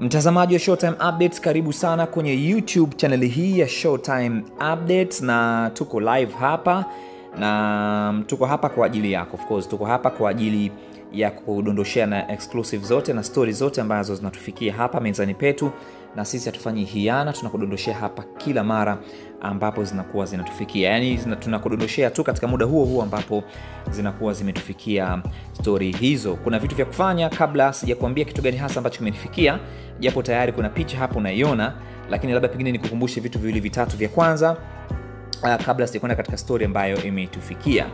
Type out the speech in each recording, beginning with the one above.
Mtazamaji wa Showtime Updates, karibu sana kwenye YouTube chaneli hii ya Showtime Updates, na tuko live hapa na tuko hapa kwa ajili yako. Of course, tuko hapa kwa ajili ya kudondoshea na exclusive zote na story zote ambazo zinatufikia hapa mezani petu, na sisi hatufanyi hiana, tunakudondoshea hapa kila mara ambapo zinakuwa zinatufikia, yaani tunakudondoshea tu katika muda huo huo ambapo zinakuwa zimetufikia stori hizo. Kuna vitu vya kufanya kabla sijakuambia kitu gani hasa ambacho kimenifikia, japo tayari kuna picha hapo unaiona, lakini labda pengine nikukumbushe vitu viwili vitatu vya kwanza uh, kabla sijakwenda katika stori ambayo imetufikia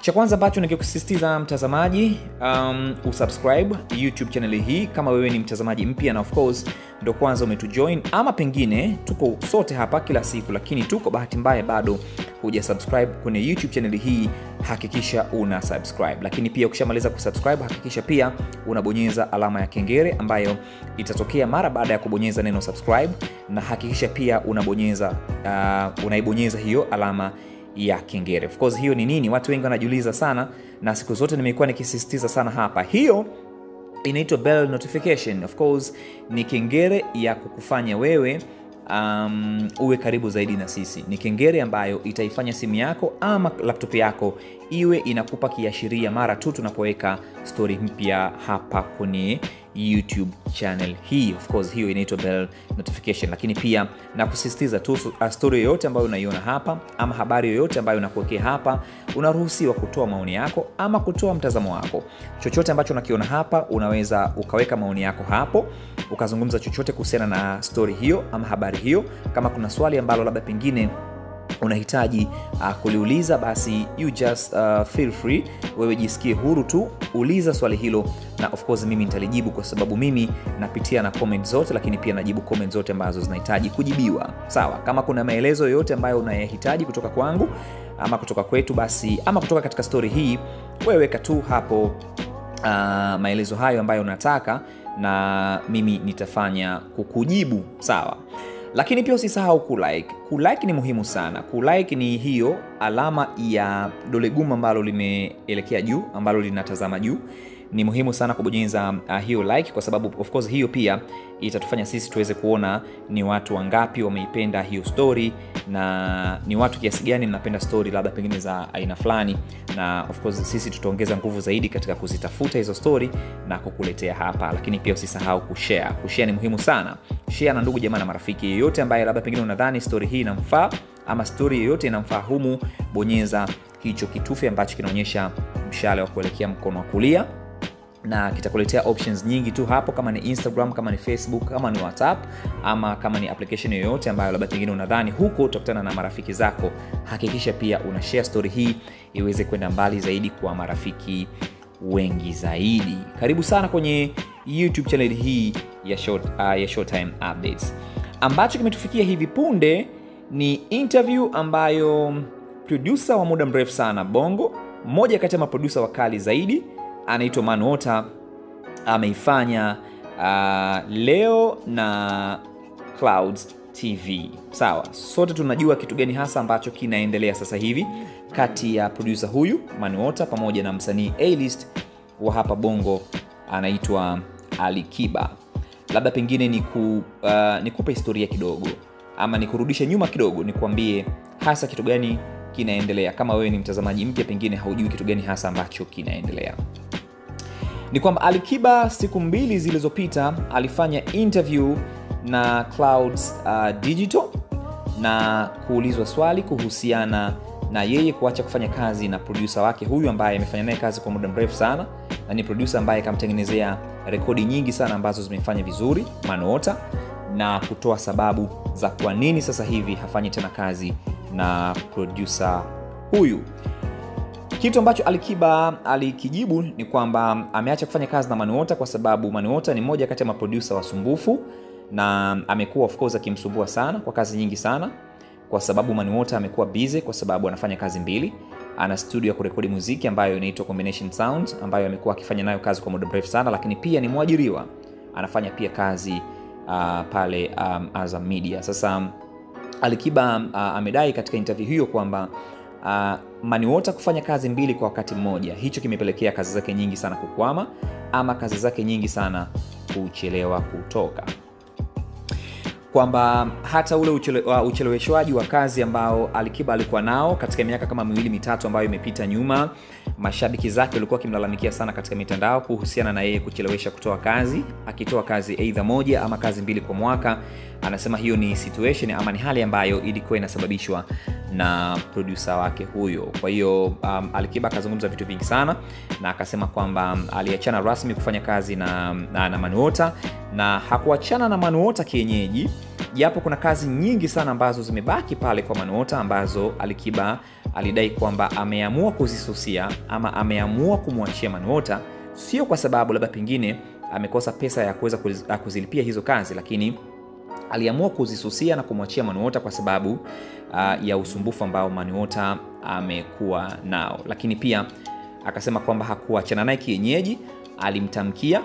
cha kwanza ambacho nikikusisitiza mtazamaji, um, usubscribe YouTube channel hii kama wewe ni mtazamaji mpya na of course ndo kwanza umetujoin, ama pengine tuko sote hapa kila siku, lakini tuko bahati mbaya bado huja subscribe kwenye YouTube channel hii, hakikisha una subscribe. Lakini pia ukishamaliza kusubscribe, hakikisha pia unabonyeza alama ya kengele ambayo itatokea mara baada ya kubonyeza neno subscribe, na hakikisha pia unabonyeza uh, unaibonyeza hiyo alama ya kengele. Of course hiyo ni nini? Watu wengi wanajiuliza sana, na siku zote nimekuwa nikisisitiza sana hapa. Hiyo inaitwa bell notification. Of course ni kengele ya kukufanya wewe um, uwe karibu zaidi na sisi. Ni kengere ambayo itaifanya simu yako ama laptop yako iwe inakupa kiashiria mara tu tunapoweka stori mpya hapa kwenye YouTube channel hii. Of course hiyo inaitwa bell notification, lakini pia na kusisitiza tu story yoyote ambayo unaiona hapa ama habari yoyote ambayo unakuwekea hapa, unaruhusiwa kutoa maoni yako ama kutoa mtazamo wako. Chochote ambacho unakiona hapa, unaweza ukaweka maoni yako hapo, ukazungumza chochote kuhusiana na story hiyo ama habari hiyo. Kama kuna swali ambalo labda pengine unahitaji uh, kuliuliza basi you just uh, feel free, wewe jisikie huru tu, uliza swali hilo, na of course mimi nitalijibu, kwa sababu mimi napitia na comment zote, lakini pia najibu comment zote ambazo zinahitaji kujibiwa. Sawa, kama kuna maelezo yoyote ambayo unayahitaji kutoka kwangu ama kutoka kwetu, basi ama kutoka katika story hii, wewe weka tu hapo uh, maelezo hayo ambayo unataka, na mimi nitafanya kukujibu. Sawa lakini pia usisahau kulike. Kulike ni muhimu sana. Kulike ni hiyo alama ya dole gumba ambalo limeelekea juu, ambalo linatazama juu. Ni muhimu sana kubonyeza uh, hiyo like, kwa sababu of course hiyo pia itatufanya sisi tuweze kuona ni watu wangapi wameipenda hiyo story na ni watu kiasi gani mnapenda story labda pengine za aina fulani, na of course sisi tutaongeza nguvu zaidi katika kuzitafuta hizo story na kukuletea hapa. Lakini pia usisahau kushare. Kushare ni muhimu sana. Share na ndugu jamaa na marafiki. Yeyote ambaye labda pengine unadhani story hii inamfaa ama story yoyote inamfaa humu, bonyeza hicho kitufe ambacho kinaonyesha mshale wa kuelekea mkono wa kulia na kitakuletea options nyingi tu hapo, kama ni Instagram, kama ni Facebook, kama ni WhatsApp, ama kama ni application yoyote ambayo labda pengine unadhani huko utakutana na marafiki zako. Hakikisha pia una share story hii iweze kwenda mbali zaidi kwa marafiki wengi zaidi. Karibu sana kwenye YouTube channel hii ya Short, uh, ya Showtime Updates. Ambacho kimetufikia hivi punde ni interview ambayo producer wa muda mrefu sana Bongo, mmoja kati ya maproducer wakali zaidi anaitwa Manuota ameifanya uh, leo na Clouds TV. Sawa, sote tunajua kitu gani hasa ambacho kinaendelea sasa hivi kati ya producer huyu Manuota pamoja na msanii A-list wa hapa Bongo anaitwa Alikiba. Labda pengine niku, uh, nikupe historia kidogo ama nikurudishe nyuma kidogo, nikuambie hasa kitu gani kinaendelea. Kama wewe ni mtazamaji mpya, pengine haujui kitu gani hasa ambacho kinaendelea ni kwamba Alikiba siku mbili zilizopita alifanya interview na Clouds uh, Digital na kuulizwa swali kuhusiana na yeye kuacha kufanya kazi na produsa wake huyu ambaye amefanya naye kazi kwa muda mrefu sana, na ni produsa ambaye akamtengenezea rekodi nyingi sana ambazo zimefanya vizuri manota na kutoa sababu za kwa nini sasa hivi hafanyi tena kazi na produsa huyu. Kitu ambacho Alikiba alikijibu ni kwamba ameacha kufanya kazi na Manuota kwa sababu Manuota ni moja kati ya maprodusa wasumbufu na amekuwa of course akimsumbua sana kwa kazi nyingi sana, kwa sababu Manuota amekuwa busy kwa sababu anafanya kazi mbili. Ana studio ya kurekodi muziki ambayo inaitwa Combination Sound ambayo amekuwa akifanya nayo kazi kwa muda mrefu sana, lakini pia ni mwajiriwa, anafanya pia kazi uh, pale um, Azam Media. Sasa Alikiba uh, amedai katika interview hiyo kwamba uh, Maniwota kufanya kazi mbili kwa wakati mmoja. Hicho kimepelekea kazi zake nyingi sana kukwama ama kazi zake nyingi sana kuchelewa kutoka kwamba hata ule uh, ucheleweshwaji wa kazi ambao Alikiba alikuwa nao katika miaka kama miwili mitatu ambayo imepita nyuma, mashabiki zake walikuwa wakimlalamikia sana katika mitandao kuhusiana na yeye kuchelewesha kutoa kazi, akitoa kazi aidha moja ama kazi mbili kwa mwaka. Anasema hiyo ni situation ama ni hali ambayo ilikuwa inasababishwa na producer wake huyo. Kwa hiyo um, Alikiba akazungumza vitu vingi sana na akasema kwamba um, aliachana rasmi kufanya kazi na, na, na Manuota na hakuachana na Manuota kienyeji japo kuna kazi nyingi sana ambazo zimebaki pale kwa Manuota ambazo Alikiba alidai kwamba ameamua kuzisusia ama ameamua kumwachia Manuota, sio kwa sababu labda pengine amekosa pesa ya kuweza kuzilipia hizo kazi, lakini aliamua kuzisusia na kumwachia Manuota kwa sababu uh, ya usumbufu ambao Manuota amekuwa nao, lakini pia akasema kwamba hakuachana naye kienyeji, alimtamkia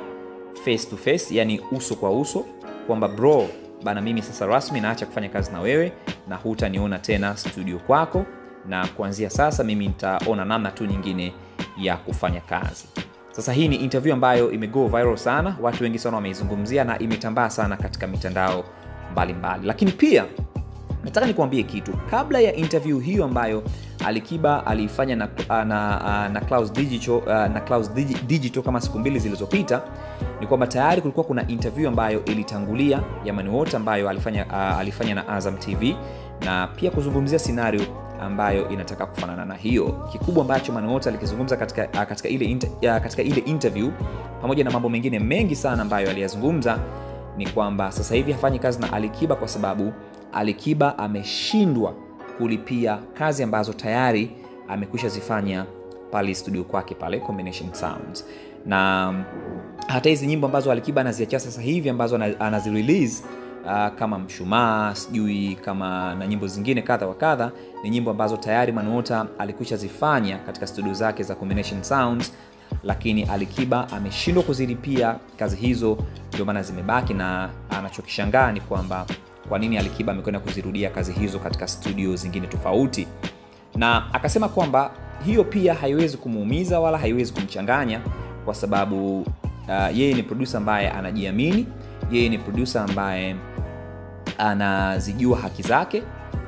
face to face, yani uso kwa uso kwamba bro bana, mimi sasa rasmi naacha kufanya kazi na wewe na hutaniona tena studio kwako, na kuanzia sasa mimi nitaona namna tu nyingine ya kufanya kazi. Sasa hii ni interview ambayo imego viral sana, watu wengi sana wameizungumzia na imetambaa sana katika mitandao mbalimbali mbali. Lakini pia nataka nikuambie kitu kabla ya interview hiyo ambayo Alikiba aliifanya na, na, na Clouds Digital, na Clouds Digital kama siku mbili zilizopita, ni kwamba tayari kulikuwa kuna interview ambayo ilitangulia ya wote ambayo alifanya, uh, alifanya na Azam TV na pia kuzungumzia scenario ambayo inataka kufanana na hiyo. Kikubwa ambacho Manota alikizungumza katika, uh, katika, ile inter, katika ile interview pamoja na mambo mengine mengi sana ambayo aliyazungumza ni kwamba sasa hivi hafanyi kazi na Alikiba kwa sababu Alikiba ameshindwa kulipia kazi ambazo tayari amekwisha zifanya pale studio kwake pale Combination Sounds, na hata hizi nyimbo ambazo Alikiba anaziachia sasa hivi ambazo anazirelease uh, kama Mshumaa sijui kama na nyimbo zingine kadha wa kadha, ni nyimbo ambazo tayari Manuota alikwisha zifanya katika studio zake za Combination Sounds, lakini Alikiba ameshindwa kuzilipia kazi hizo, ndio maana zimebaki, na anachokishangaa ni kwamba kwa nini Alikiba amekwenda kuzirudia kazi hizo katika studio zingine tofauti, na akasema kwamba hiyo pia haiwezi kumuumiza wala haiwezi kumchanganya kwa sababu uh, yeye ni producer ambaye anajiamini, yeye ni producer ambaye anazijua haki zake.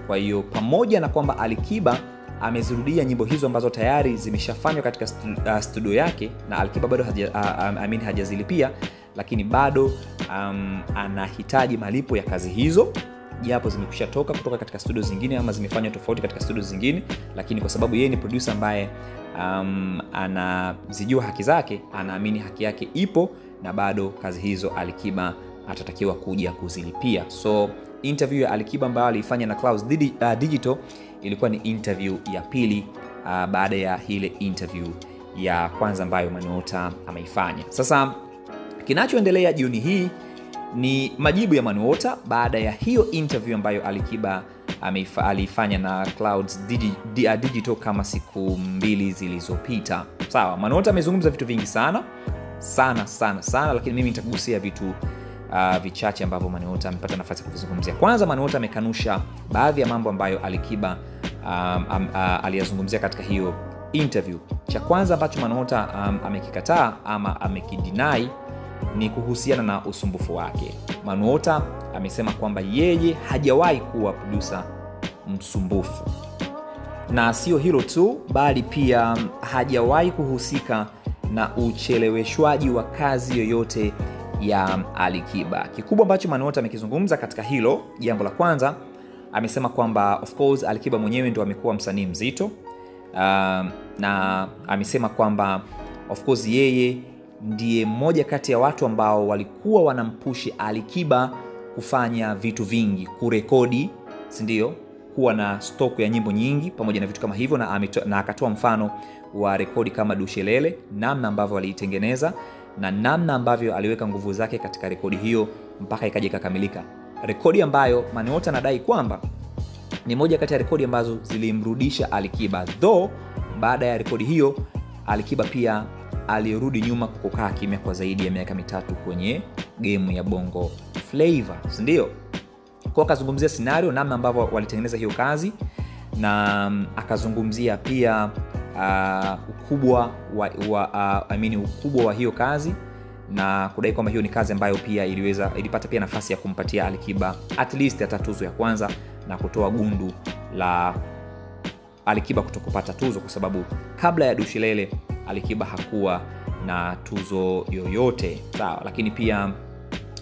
Kwa hiyo pamoja na kwamba Alikiba amezirudia nyimbo hizo ambazo tayari zimeshafanywa katika studio yake na Alikiba bado haja, uh, I mean hajazilipia lakini bado um, anahitaji malipo ya kazi hizo japo zimekwisha toka kutoka katika studio zingine ama zimefanywa tofauti katika studio zingine, lakini kwa sababu yeye ni producer ambaye um, anazijua haki zake, anaamini haki yake ipo na bado kazi hizo Alikiba atatakiwa kuja kuzilipia. So interview ya Alikiba ambayo aliifanya na Clouds Digital ilikuwa ni interview ya pili uh, baada ya ile interview ya kwanza ambayo Manuota ameifanya. Sasa kinachoendelea jioni hii ni majibu ya Manuota baada ya hiyo interview ambayo Alikiba aliifanya na Clouds Digital kama siku mbili zilizopita. Sawa, Manuota amezungumza vitu vingi sana sana sana sana, lakini mimi nitagusia vitu uh, vichache ambavyo Manuota amepata nafasi ya kuvizungumzia. Kwanza, Manuota amekanusha baadhi ya mambo ambayo Alikiba um, um, uh, aliyazungumzia katika hiyo interview. Cha kwanza ambacho Manuota um, amekikataa ama amekidinai ni kuhusiana na usumbufu wake. Manuota amesema kwamba yeye hajawahi kuwa producer msumbufu, na sio hilo tu, bali pia hajawahi kuhusika na ucheleweshwaji wa kazi yoyote ya Alikiba. Kikubwa ambacho Manuota amekizungumza katika hilo, jambo la kwanza amesema kwamba of course Alikiba mwenyewe ndo amekuwa msanii mzito, uh, na amesema kwamba of course yeye ndiye mmoja kati ya watu ambao walikuwa wanampushi Alikiba kufanya vitu vingi, kurekodi, si ndio, kuwa na stoku ya nyimbo nyingi pamoja na vitu kama hivyo, na, na akatoa mfano wa rekodi kama Dushelele, namna ambavyo aliitengeneza na namna ambavyo aliweka nguvu zake katika rekodi hiyo mpaka ikaja ikakamilika, rekodi ambayo Manuota anadai kwamba ni moja kati ya rekodi ambazo zilimrudisha Alikiba, though baada ya rekodi hiyo Alikiba pia alirudi nyuma kwa kukaa kimya kwa zaidi ya miaka mitatu kwenye gemu ya Bongo Flava, si ndio? Kwa akazungumzia scenario, namna ambavyo walitengeneza hiyo kazi na um, akazungumzia pia uh, ukubwa wa, wa, uh, I mean, ukubwa wa hiyo kazi na kudai kwamba hiyo ni kazi ambayo pia iliweza ilipata pia nafasi ya kumpatia Alikiba at least hata tuzo ya kwanza na kutoa gundu la Alikiba kutokupata tuzo kwa sababu kabla ya Dushilele Alikiba hakuwa na tuzo yoyote sawa. Lakini pia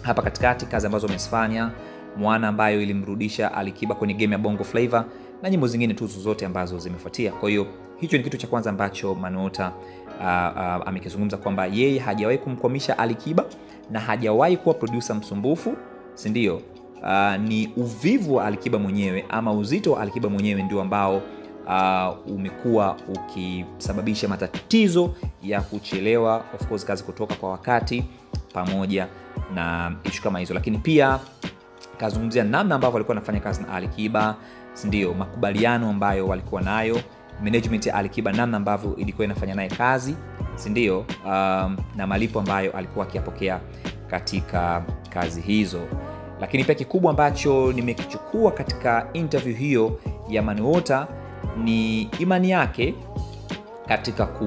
hapa katikati kazi ambazo amezifanya Mwana ambayo ilimrudisha Alikiba kwenye game ya Bongo Flava na nyimbo zingine tu zozote ambazo zimefuatia. Kwa hiyo hicho ni kitu cha kwanza ambacho manota uh, uh, amekizungumza kwamba yeye hajawahi kumkwamisha Alikiba na hajawahi kuwa producer msumbufu, si ndio? Uh, ni uvivu wa Alikiba mwenyewe ama uzito wa Alikiba mwenyewe ndio ambao uh, umekuwa ukisababisha matatizo ya kuchelewa of course kazi kutoka kwa wakati pamoja na ishu kama hizo, lakini pia kazungumzia namna ambavyo alikuwa anafanya kazi na Alikiba, si ndio? Makubaliano ambayo walikuwa nayo management ya Alikiba, namna ambavyo ilikuwa inafanya naye kazi, sindio? Um, na malipo ambayo alikuwa akiyapokea katika kazi hizo. Lakini pia kikubwa ambacho nimekichukua katika interview hiyo ya Manuota ni imani yake katika, ku,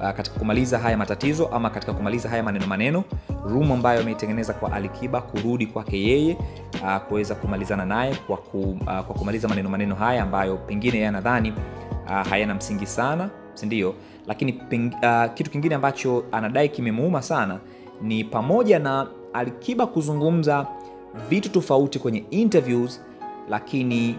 uh, katika kumaliza haya matatizo ama katika kumaliza haya maneno maneno room ambayo ameitengeneza kwa Alikiba kurudi kwake yeye uh, kuweza kumalizana naye kwa, ku, uh, kwa kumaliza maneno maneno haya ambayo pengine yeye anadhani uh, hayana msingi sana, sindio? Lakini peng, kitu kingine ambacho anadai kimemuuma sana ni pamoja na Alikiba kuzungumza vitu tofauti kwenye interviews, lakini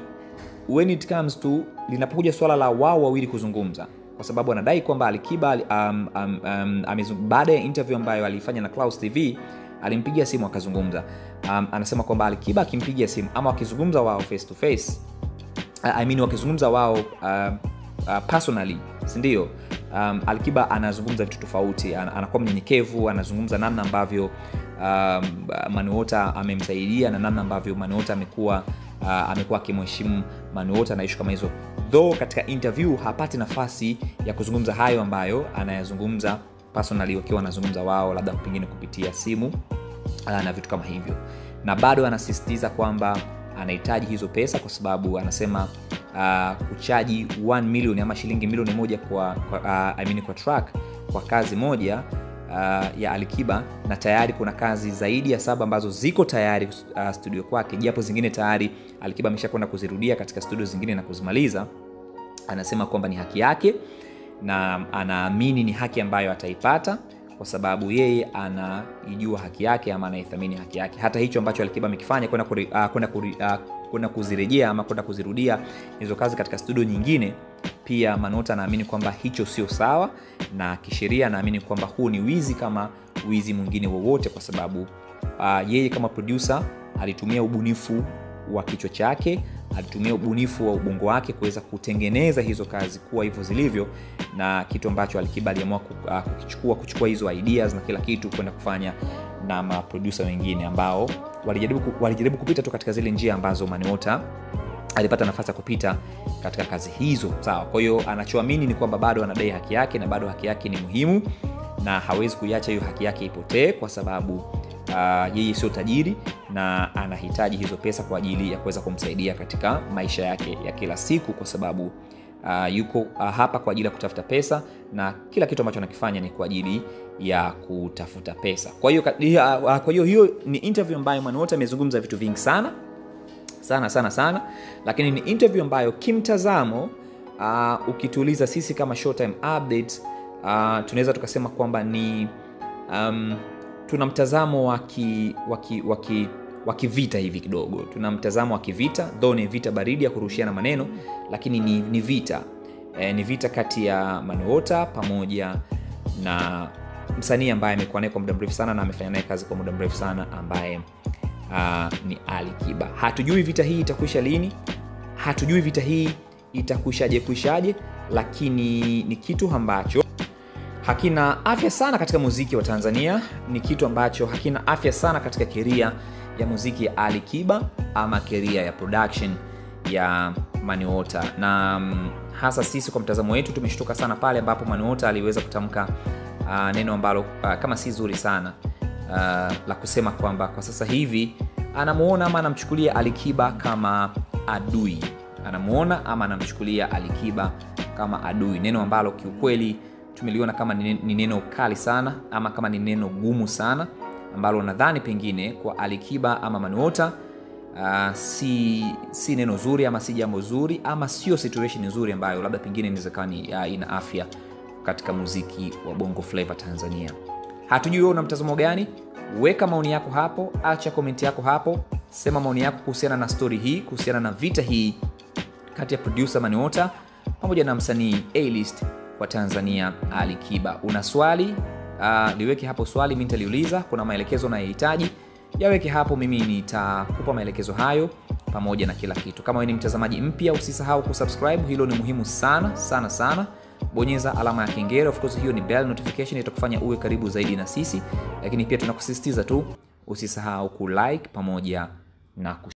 when it comes to linapokuja swala la wao wawili kuzungumza kwa sababu anadai kwamba Alikiba um, um, um, baada ya interview ambayo alifanya na Clouds TV alimpigia simu akazungumza. Um, anasema kwamba Alikiba akimpigia simu ama wakizungumza wao face to face, I mean wakizungumza wao uh, uh, personally, si ndio? Um, Alikiba anazungumza vitu tofauti, An anakuwa mnyenyekevu, anazungumza namna ambavyo um, Manuota amemsaidia na namna ambavyo Manuota amekuwa uh, amekuwa akimheshimu Manuota na ishu kama hizo though katika interview hapati nafasi ya kuzungumza hayo ambayo anayazungumza personally wakiwa wanazungumza wao labda pengine kupitia simu uh, na vitu kama hivyo, na bado anasisitiza kwamba anahitaji hizo pesa kwa sababu anasema uh, kuchaji 1 milioni ama shilingi milioni moja kwa, kwa, uh, I mean kwa track kwa kazi moja uh, ya Alikiba na tayari kuna kazi zaidi ya saba ambazo ziko tayari uh, studio kwake, japo zingine tayari Alikiba ameshakwenda kuzirudia katika studio zingine na kuzimaliza. Anasema kwamba ni haki yake na anaamini ni haki ambayo ataipata kwa sababu yeye anaijua haki yake ama anaithamini haki yake. Hata hicho ambacho Alikiba amekifanya kwenda uh, kwenda uh, kuzirejea ama kwenda kuzirudia hizo kazi katika studio nyingine pia Manota anaamini kwamba hicho sio sawa, na kisheria anaamini kwamba huu ni wizi kama wizi mwingine wowote, kwa sababu uh, yeye kama produsa alitumia ubunifu wa kichwa chake, alitumia ubunifu wa ubongo wake kuweza kutengeneza hizo kazi kuwa hivyo zilivyo, na kitu ambacho Alikiba aliamua kukichukua, kuchukua hizo ideas na kila kitu kwenda kufanya na maproducer wengine ambao walijaribu, walijaribu kupita tu katika zile njia ambazo Manuota alipata nafasi ya kupita katika kazi hizo sawa. Kwa hiyo anachoamini ni kwamba bado anadai haki yake na bado haki yake ni muhimu na hawezi kuiacha hiyo haki yake ipotee, kwa sababu uh, yeye sio tajiri na anahitaji hizo pesa kwa ajili ya kuweza kumsaidia katika maisha yake ya kila siku, kwa sababu uh, yuko uh, hapa kwa ajili ya kutafuta pesa na kila kitu ambacho anakifanya ni kwa ajili ya kutafuta pesa. Kwa hiyo uh, hiyo ni interview ambayo mwanawote amezungumza vitu vingi sana sana sana sana, lakini ni interview ambayo kimtazamo, uh, ukituuliza sisi kama Showtime uh, tunaweza tukasema kwamba ni um, tuna mtazamo wa kivita hivi kidogo, tuna mtazamo wa kivita though ni vita baridi ya kurushiana maneno, lakini ni, ni vita. E, ni vita kati ya Manuota pamoja na msanii ambaye amekuwa naye kwa muda mrefu sana na amefanya naye kazi kwa muda mrefu sana ambaye Uh, ni Ali Kiba. Hatujui vita hii itakwisha lini, hatujui vita hii itakwishaje kwishaje, lakini ni kitu ambacho hakina afya sana katika muziki wa Tanzania, ni kitu ambacho hakina afya sana katika keria ya muziki ya Ali Kiba ama keria ya production ya Maniota na um, hasa sisi kwa mtazamo wetu tumeshtuka sana pale ambapo Maniota aliweza kutamka uh, neno ambalo uh, kama si zuri sana Uh, la kusema kwamba kwa sasa hivi anamuona ama anamchukulia Alikiba kama adui anamuona ama anamchukulia Alikiba kama adui, neno ambalo kiukweli tumeliona kama ni neno kali sana ama kama ni neno gumu sana ambalo nadhani pengine kwa Alikiba ama Manuota uh, si, si neno zuri ama si jambo zuri ama sio situation nzuri ambayo labda pengine inaweza ni uh, ina afya katika muziki wa Bongo Flava Tanzania. Hatujui wewe una mtazamo gani? Weka maoni yako hapo, acha komenti yako hapo, sema maoni yako kuhusiana na stori hii, kuhusiana na vita hii kati ya producer Maniota pamoja na msanii A-list wa Tanzania Ali Kiba. Una swali uh, liweke hapo swali, mimi nitaliuliza. Kuna maelekezo unayohitaji yaweke hapo, mimi nitakupa maelekezo hayo pamoja na kila kitu. Kama wewe ni mtazamaji mpya, usisahau kusubscribe, hilo ni muhimu sana sana sana. Bonyeza alama ya kengele, of course hiyo ni bell notification, itakufanya uwe karibu zaidi na sisi, lakini pia tunakusisitiza tu usisahau kulike pamoja na